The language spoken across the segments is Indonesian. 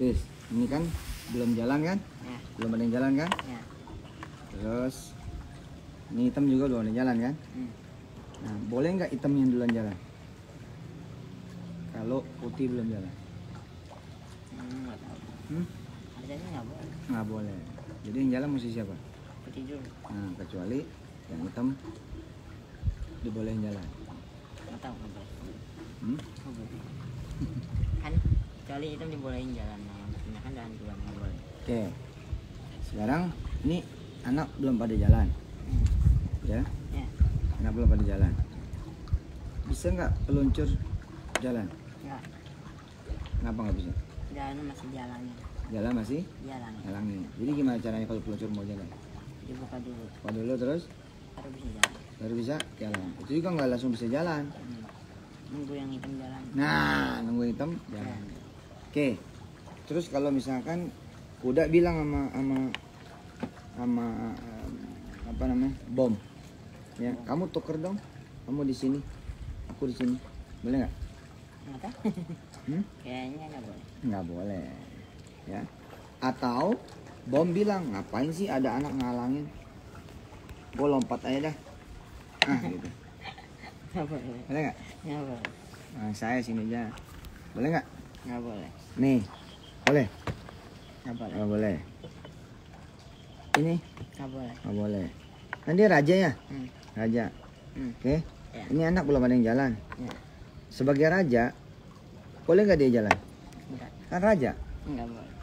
Tis, ini kan belum jalan kan? Ya, Belum ada yang jalan kan? ya. Terus ini hitam juga belum ada yang jalan kan? Hmm. Nah, boleh nggak hitam yang duluan jalan? Kalau putih belum jalan? Hmm, nggak tahu. Hmm? Nggak boleh. Nggak boleh. Jadi yang jalan mesti siapa? Putih dulu. Nah, kecuali yang hitam dibolehin jalan. Nggak tahu nggak boleh. Hmm? Nggak boleh. kecuali itu dibolehin jalan. Putihnya kan jalan duluan nggak boleh. Oke. Sekarang ini anak belum pada jalan, Hmm. ya? Ya, Anak belum pada jalan. Bisa nggak peluncur jalan? nggak. Kenapa nggak bisa? Jalan masih jalannya. Jalan masih Jalan. halangin. Jadi gimana caranya kalau peluncur mau jalan? Dibuka dulu. Kalau dulu terus Baru bisa jalan. baru bisa jalan. Itu juga nggak langsung bisa jalan. Hmm. Nunggu yang hitam jalan. Nah, nunggu hitam jalan. Oke. Terus kalau misalkan kuda bilang sama sama sama apa namanya? Bom. Ya, kamu tuker dong. Kamu di sini. Aku di sini. Boleh nggak? Nggak tahu. Hmm? Kayaknya nggak boleh. Nggak boleh. Ya. Atau bom bilang, ngapain sih ada anak ngalangin? Gue lompat aja dah. Ah, gitu. Nggak boleh. Boleh nggak? Nggak boleh. Nah, saya sini aja. Boleh nggak? Nggak boleh. Nih. Boleh? Nggak boleh. Nggak boleh. Ini Nggak boleh. nggak boleh. Dia raja ya? Hmm. Raja. Hmm. Oke. Ya. Ini anak belum ada yang jalan. Ya. Sebagai raja, boleh nggak dia jalan? Enggak. Kan raja. Enggak boleh.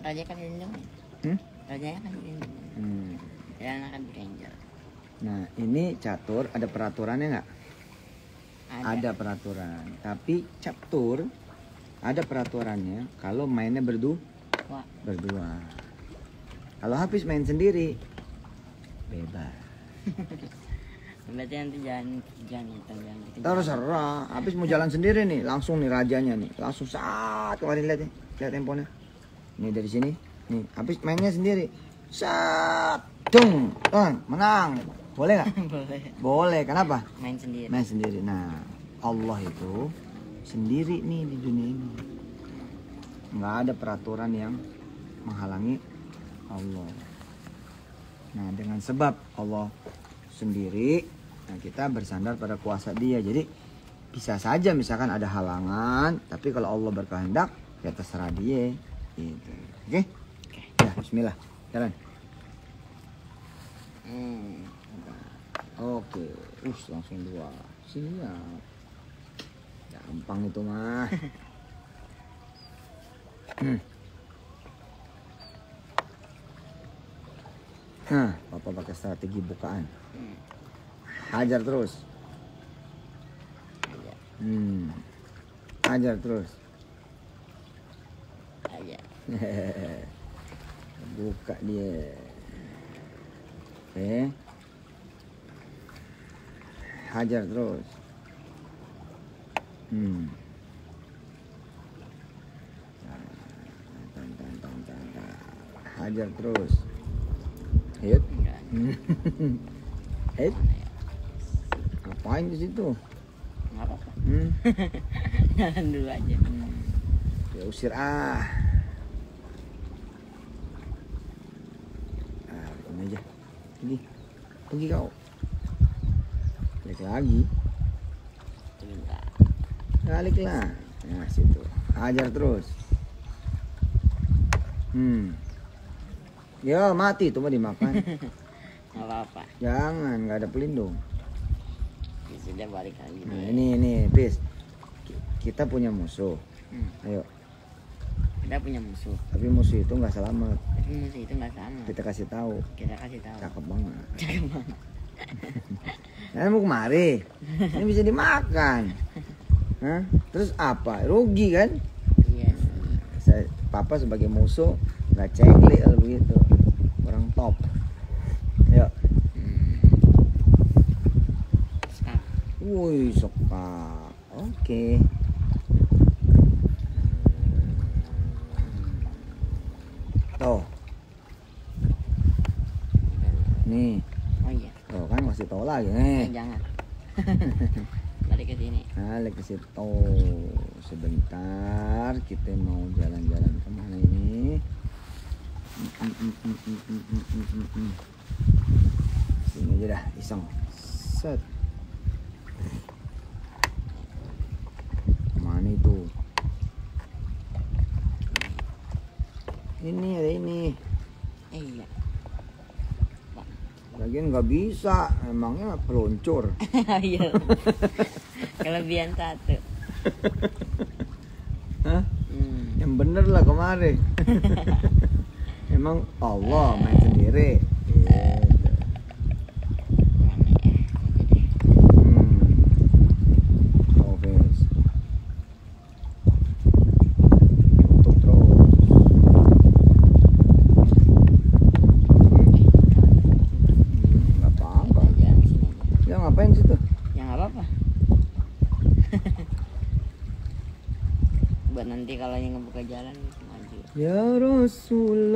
Raja kan dilindungi. Hmm? Rajanya kan dilindungi. Hmm. Akan ranger. Nah, ini catur ada peraturannya nggak? Ada. Ada peraturan. Tapi catur ada peraturannya kalau mainnya berdu Wah, berdua. Kalau habis main sendiri bebas. berarti nanti jangan jangan jangan gitu. Terserah. Habis mau jalan sendiri nih, langsung nih rajanya nih, langsung saat kemarin lihat nih, lihat handphonenya. Nih dari sini, nih habis mainnya sendiri. Sat, dung, kan, menang. Boleh nggak? boleh. Boleh. Kenapa? Main sendiri. Main sendiri. Nah, Allah itu sendiri nih di dunia ini. Nggak ada peraturan yang menghalangi Allah. Nah, dengan sebab Allah sendiri, nah kita bersandar pada kuasa Dia. Jadi bisa saja misalkan ada halangan, tapi kalau Allah berkehendak, ya terserah Dia. Gitu. Oke? Ya, Bismillah. Jalan. Hmm. Oke, us langsung dua. Siap. Gampang itu mah. Hmm. Nah, papa pakai strategi bukaan. Hmm. Hajar terus. Hmm. Hajar terus. Aja. Buka dia. Oke. Hajar terus. Hmm. Hajar terus. Hit. Enggak. Hit. Ya? Ngapain di situ? Enggak apa-apa. Hmm. Jalan dulu aja. Ya usir ah. Ah, ini aja. Pergi. Pergi kau. Balik lagi. Sebentar. Balik lah. Nah, situ. Hajar terus. Hmm. Ya, mati itu mah dimakan. Enggak apa-apa. Jangan, nggak ada pelindung. Ya sudah balik lagi. Nah, deh. ini ini. Ki- Kita punya musuh. Hmm. Ayo, Kita punya musuh. tapi musuh itu nggak selamat. Tapi musuh itu nggak sama. Kita kasih tahu. Kita kasih tahu. Cakep banget. Cakep banget. Nah, mau kemari. Ini bisa dimakan. Hah? Terus apa? Rugi kan? Iya. Saya, papa sebagai musuh nggak cengli begitu. Orang top. Yuk. Sekarang. Wih, soka. Oke. Tuh. Nih, Oh iya. tuh kan masih tahu lagi nih. jangan. tarik ke sini. Tarik ke situ. Sebentar kita mau jalan-jalan ke mana ini? Sini aja dah iseng. Set. Ke mana itu? Ini ada ini. Iya. Lagian nggak bisa, emangnya peluncur. Iya. kelebihan satu Hah? hmm. yang bener lah kemarin emang Allah main sendiri يا رسول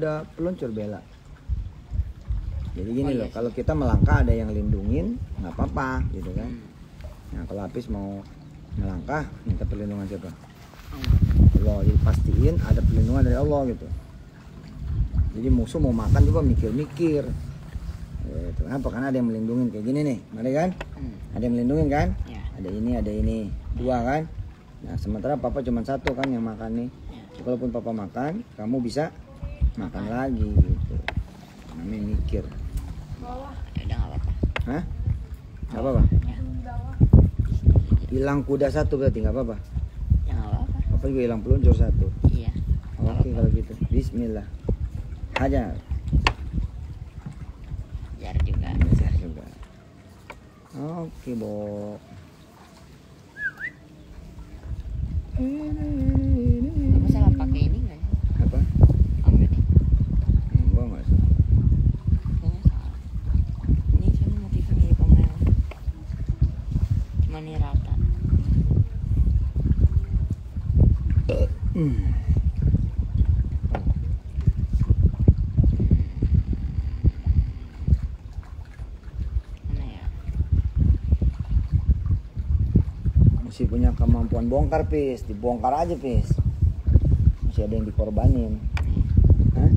ada peluncur bela. Jadi gini Oh, iya loh, sih. kalau kita melangkah ada yang lindungin, nggak apa-apa, gitu kan. Hmm. Nah kalau Apis mau melangkah, minta perlindungan siapa? Allah. Jadi pastiin ada perlindungan dari Allah gitu. Jadi musuh mau makan juga mikir-mikir. Gitu. Kenapa? Karena ada yang melindungi kayak gini nih, mari kan? Hmm. Ada yang melindungi kan? ya Ada ini, ada ini, dua kan? Nah sementara papa cuma satu kan yang makan nih. ya Walaupun papa makan, kamu bisa makan lagi gitu. Namanya mikir. ya udah nggak apa-apa Hah? Gak apa-apa? ya Hilang kuda satu berarti nggak apa-apa? ya nggak apa-apa Papa juga hilang peluncur satu. iya Oke kalau gitu. Bismillah. Hajar. jar juga Hajar juga. Oke, Bo. kamu salah pakai ini nggak sih Apa? ambil nih Enggak enggak sih. kayaknya salah ini saya motifnya mirip pemain cuma ini rata Hmm. mana ya Mesti punya kemampuan bongkar, Pis. Dibongkar aja, Pis. Masih ada yang dikorbanin. Hah?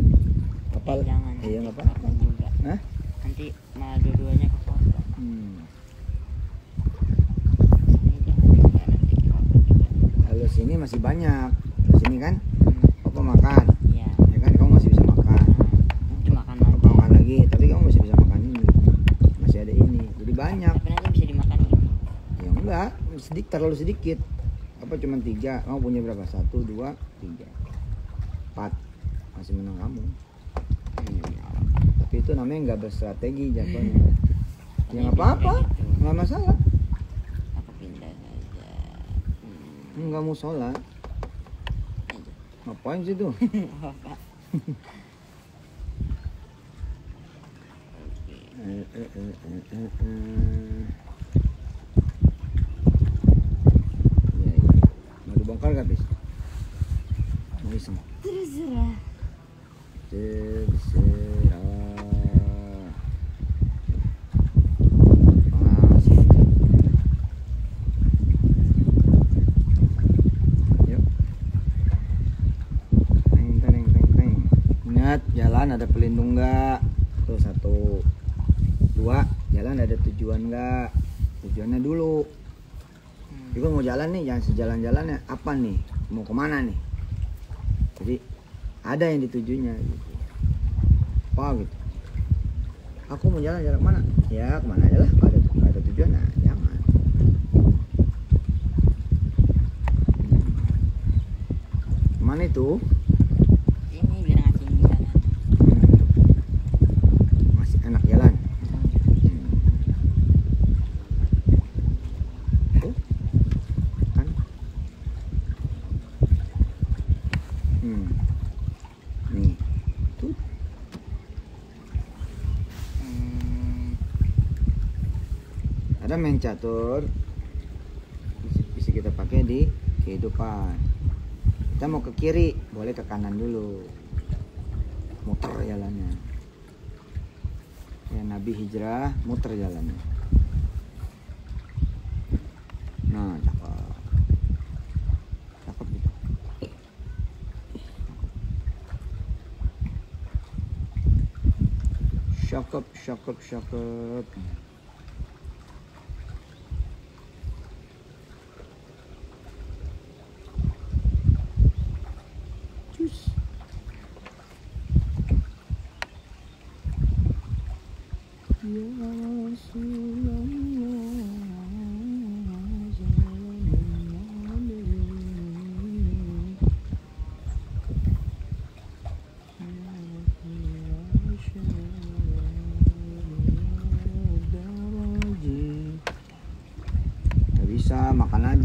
Apa? Eh, jangan Iya, nggak apa-apa. juga Hah? nanti malah dua-duanya ke korban Hmm. Kalau sini masih banyak. Sini kan, hmm. Papa makan. ya Ya kan, kamu masih bisa makan. cuma makan Papa aja makan lagi, tapi kamu masih bisa makan ini. Masih ada ini. Jadi banyak. tapi nanti bisa dimakan ini Ya enggak, sedikit terlalu sedikit. Apa cuma tiga? Kamu punya berapa? Satu, dua, tiga, empat. Masih menang kamu. Tapi itu namanya nggak berstrategi jatuhnya. Ya nggak apa-apa, nggak masalah. aku pindah hmm. Nggak mau sholat. Ngapain sih tuh? Eh, eh, eh, eh, eh, eh. habis ini semua terserah terserah jalan ada pelindung enggak tuh satu. Dua jalan ada tujuan enggak tujuannya dulu. Juga mau jalan nih jangan sejalan-jalan ya apa nih? Mau ke mana nih? Jadi ada yang ditujunya gitu. apa gitu aku mau jalan jalan mana ya ke mana aja lah ada, kalau ada tujuan nah jangan Hmm. mana itu Ini biar ngasih di sana. Hmm. masih enak jalan Hmm. Tuh. kan hmm. nih tuh Hmm. Main catur. Bisa, kita pakai di kehidupan. Kita mau ke kiri boleh ke kanan dulu. Muter jalannya. Ya Nabi hijrah muter jalannya. Nah cakep cakep gitu. Cakep cakep cakep Cus.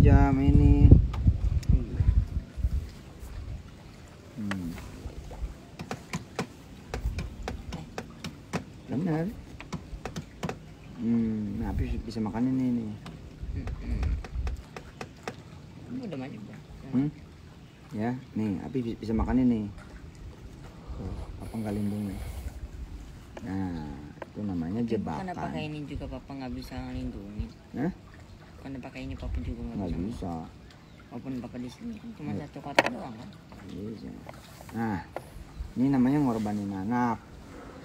Sama ini Hmm. Benar. Hmm, nah, habis bisa makan ini nih. Kamu udah bang. Hmm? Ya, nih, bi- bisa makan ini. Tuh, apa nggak lindungi? Nah, itu namanya Karena pakai jebakan. ini juga papa nggak bisa ngelindungi. Ini papa juga nggak bisa. bisa. Walaupun papa di sini kan cuma Iya. satu kotak doang kan. Bisa. Nah, ini namanya ngorbanin anak,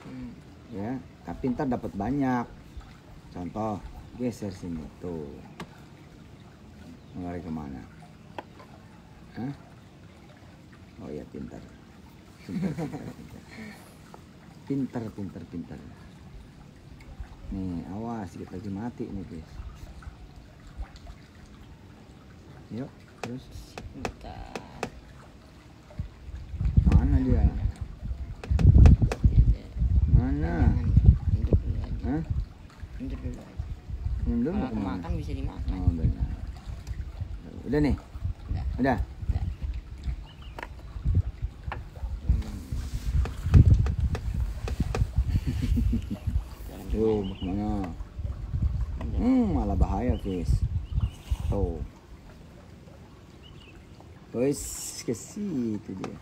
Hmm. ya. Tapi ntar dapat banyak. Contoh, geser sini tuh. Mau lari ke mana? Hah? Oh iya pintar. Pintar, pintar, pintar. Pintar, pintar, pintar. Nih, awas sedikit lagi mati nih, guys. Yuk, terus Bentar. mana dia? Mana? Hidup dulu aja. Hah? Hidup dulu aja. Yang belum Kalau ke mana? makan bisa dimakan. Oh, benar. Udah nih? Udah. Udah? Hmm. Jalan Tuh, ke mana? Udah. Hmm, malah bahaya, guys. Tuh. Wes, ke situ dia.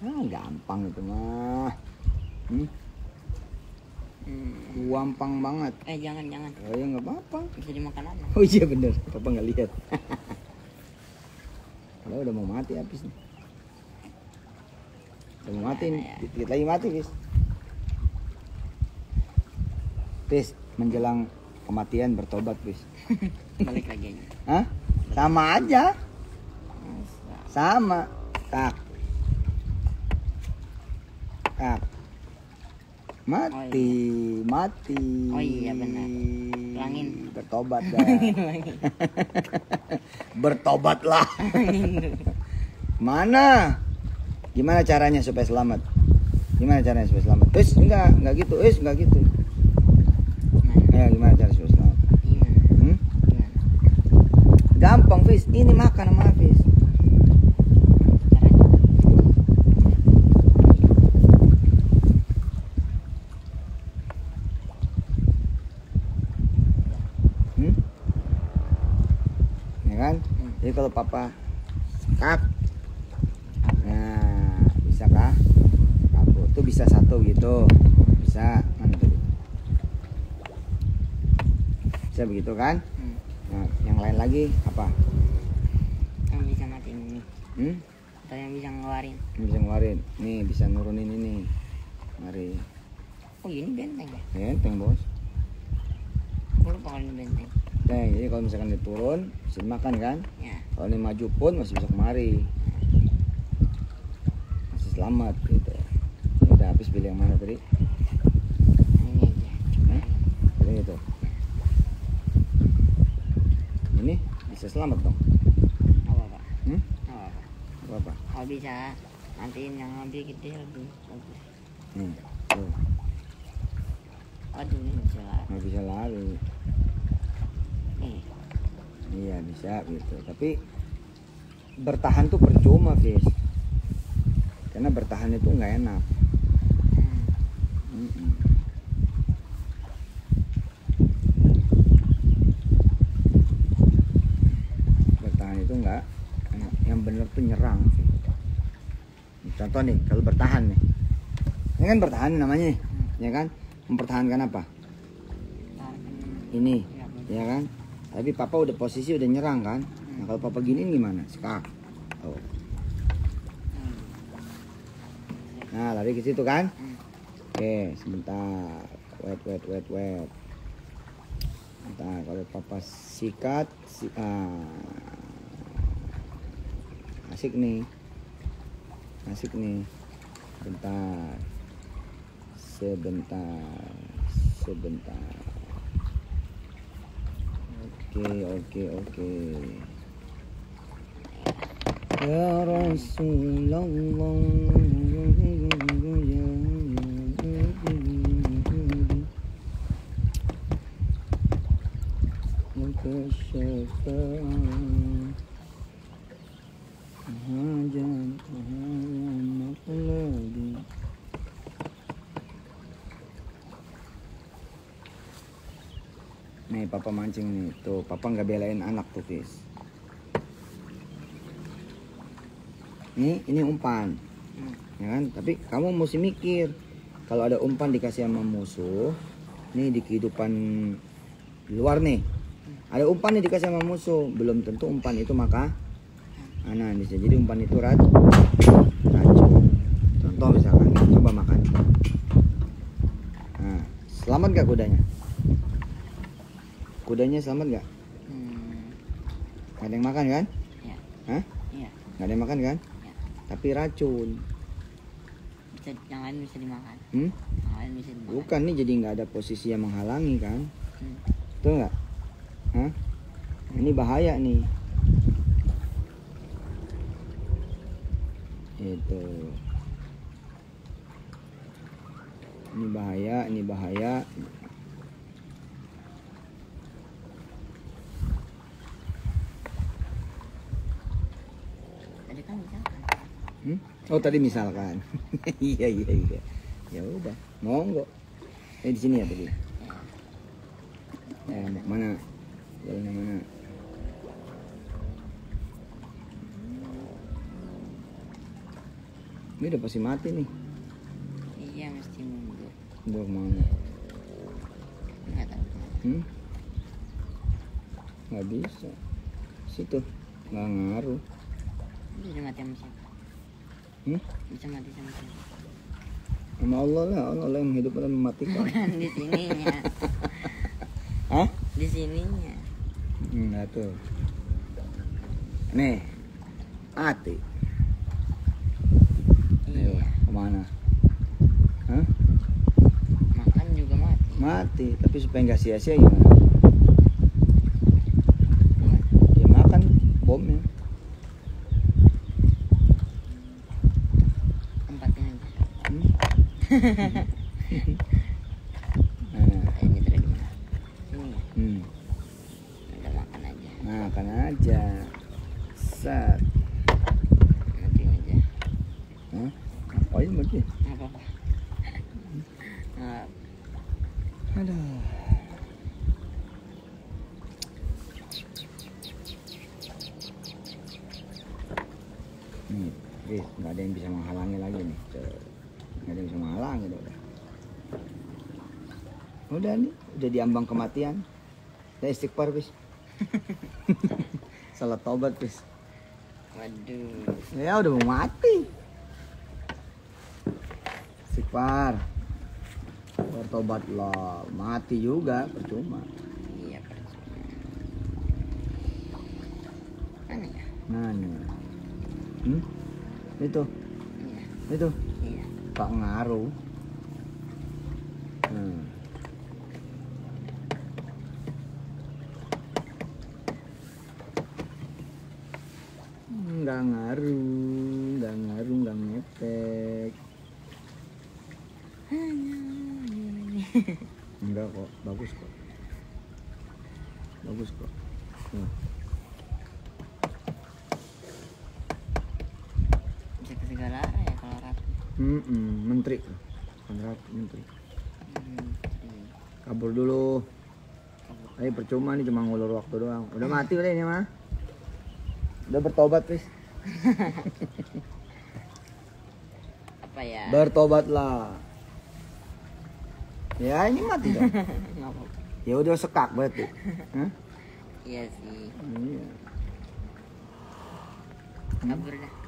Ah, gampang itu mah. Hmm, Hmm. gampang banget. Eh jangan jangan. Oh ya nggak apa-apa. Bisa dimakan anak. Oh iya bener, papa nggak lihat. Kalau udah mau mati habis nih. Udah mau mati, nih. dikit lagi mati, guys. Tis, menjelang kematian bertobat, guys. Balik lagi. Hah? Sama aja. Sama. Tak. Tak. Mati, mati. Oh iya, benar. Ulangin. Bertobat dah. Bertobatlah. Mana? Gimana caranya supaya selamat? Gimana caranya supaya selamat? Wis, enggak, enggak gitu. Wis, enggak gitu. Mana? Ayo, gimana cara supaya selamat? Hmm? Gampang, Fis. Ini makan sama Fis. Caranya? Hmm? Ya kan? Hmm. Jadi kalau papa kap, nah bisa kah? Kabur. Tuh bisa satu gitu. Bisa. Tuh? Bisa begitu kan? Hmm. Nah, yang lain lagi apa? Yang bisa matiin ini. Hmm? Atau yang bisa ngeluarin. Ini bisa ngeluarin. Nih bisa nurunin ini. Mari. Oh ini benteng ya? Enteng bos. Lupa kalau ini benteng. Enteng. Jadi kalau misalkan dia turun, bisa makan kan? Ya. Kalau ini maju pun masih bisa kemari. Masih selamat gitu. Ya Udah. Udah habis pilih yang mana tadi? Ini aja. Hah? Pilih itu. Ini bisa selamat dong. Apa pak? Hmm? Apa pak? Apa apa? Kalau bisa nantiin yang lebih gede lebih bagus. Nih, tuh. Aduh ini bisa lah. Nggak bisa lari. Iya bisa gitu. Tapi bertahan tuh percuma, Fis. Karena bertahan itu nggak enak. Bertahan itu nggak enak. Yang bener tuh nyerang. Contoh nih, kalau bertahan nih. Ini kan bertahan namanya ya kan? Mempertahankan apa? Ini, Ya, betul. ya kan? Tapi papa udah posisi udah nyerang kan? Nah kalau papa giniin gimana? Sekak. Hmm. Nah lari ke situ kan? Oke, sebentar. Wait, wait, wait, wait. Bentar, kalau papa sikat, si, ah. asik nih, asik nih. Bentar, sebentar, sebentar. Oke, oke, oke. Ya Rasulullah Laka mancing nih Tuh papa nggak belain anak tuh Fis. Ini ini umpan. Hmm. ya kan? Tapi kamu mesti mikir kalau ada umpan dikasih sama musuh nih di kehidupan luar nih ada umpan nih dikasih sama musuh belum tentu umpan itu maka nah bisa jadi umpan itu rat racun. Contoh misalkan coba makan. Nah selamat gak kudanya kudanya selamat gak Hmm. Gak ada yang makan kan Ya. Hah? Iya. Gak ada yang makan kan Ya. tapi racun Bisa, yang lain bisa dimakan. hmm? Yang lain bisa dimakan. bukan nih jadi nggak ada posisi yang menghalangi kan Hmm. Betul nggak? Hah? Ini bahaya nih. Itu. Ini bahaya, ini bahaya. Tadi kan? Hmm? Oh tadi misalkan. iya iya iya. Ya udah, monggo. Eh di sini ya tadi. Ya, mau mana? Jalannya mana? Ini udah pasti mati nih. Iya mesti mundur. Udah mana? Nggak tahu. ke mana. Hmm? Nggak bisa. Situ. Nggak ngaruh. Bisa mati sama siapa? Hmm? Bisa mati sama siapa? Sama Allah lah. Allah yang menghidupkan dan mematikan. Bukan di sininya. Hah? Di sininya. Enggak tuh. Nih. Mati. Ayo, Iya. ke mana? Hah? Makan juga mati. Mati. Tapi supaya nggak sia-sia gimana? Ya makan bomnya. Tempatin aja. Hmm? Nah, Eh, Ini mana? Sini hmm. Udah makan aja. makan aja. Set. Matiin aja. Hah? Ngapain Aduh. Nih, Fis, nggak ada yang bisa menghalangi lagi nih. Tuh. Nggak ada yang bisa menghalangi udah. Udah, udah nih, udah diambang kematian. Udah istighfar, Fis. Salat taubat, Fis. Waduh. Ya udah mau mati. Istighfar. Bertobatlah. Mati juga, percuma. Iya percuma. Mana ya? Nah, nih. Hmm? Itu, Iya. itu. Suka ngaruh hmm. nggak ngaruh nggak ngaruh nggak ngepek enggak kok bagus kok bagus kok Hmm. bisa ke segala arah ya kalau rapi Mm-mm, menteri. Menteri. Kabur dulu. Ayo percuma nih cuma ngulur waktu doang. Udah mati udah ini mah. Udah bertobat please apa ya? Bertobatlah. Ya ini mati dong ya udah sekak berarti. Hah? iya sih. Iya. kabur dah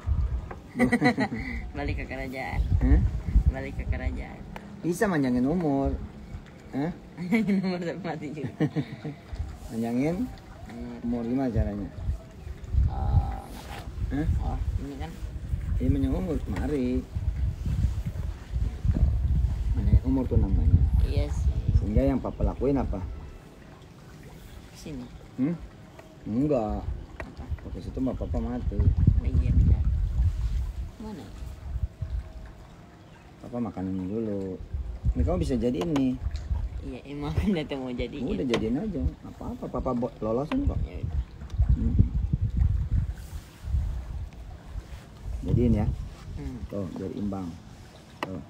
balik ke kerajaan. Hah? balik ke kerajaan. Bisa manjangin umur. Hah? nomor mati juga. Manjangin Hmm, umur gimana caranya? Oh, Hah? oh ini kan. Ini manjang umur kemari. Manjangin umur tuh namanya. Iya sih. Sehingga yang papa lakuin apa? Sini. Hmm? enggak. Pakai situ mah papa mati. Oh, iya mana? Ya? papa makanin dulu. Ini kamu bisa jadiin nih. Iya emang udah tuh mau jadi udah jadiin aja. Apa apa papa buat lolosin kok. Ya udah. Hmm. jadiin ya. Hmm. tuh biar imbang. Tuh.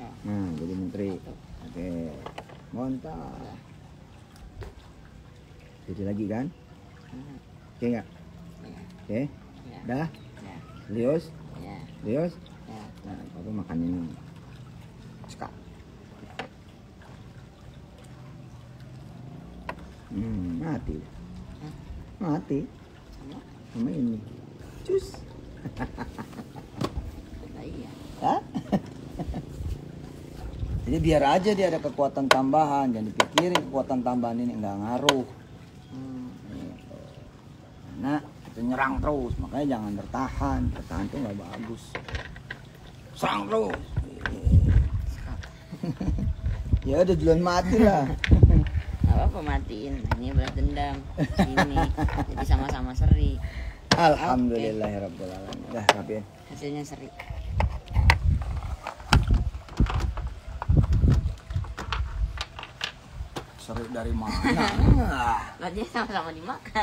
Ya. nah jadi menteri. Oke. Mantap jadi lagi kan? Hmm. oke nggak? Ya oke. Ya. Dah Lios ya. Lios ya nah papa makan ini. Sekak. hmm mati. Hah? mati. Sama? Sama ini. Cus. Apa iya. Hah? Jadi biar aja dia ada kekuatan tambahan, jangan dipikirin kekuatan tambahan ini nggak ngaruh. hmm. Gitu. Karena itu nyerang terus, makanya jangan bertahan. Bertahan tuh nggak bagus. Serang terus. ya udah duluan mati lah. Gak apa-apa matiin ini berat dendam sini jadi sama-sama seri Alhamdulillahirobbilalamin. Dah rapiin. hasilnya seri Seru dari mana? berarti sama-sama dimakan